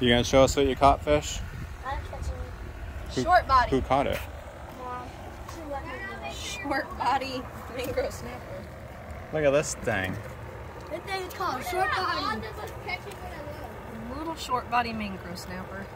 You gonna show us what you caught, fish? I'm catching Who- Short body. Who caught it? Short body mangrove snapper. Look at this thing. This thing called short body. Little short body mangrove snapper.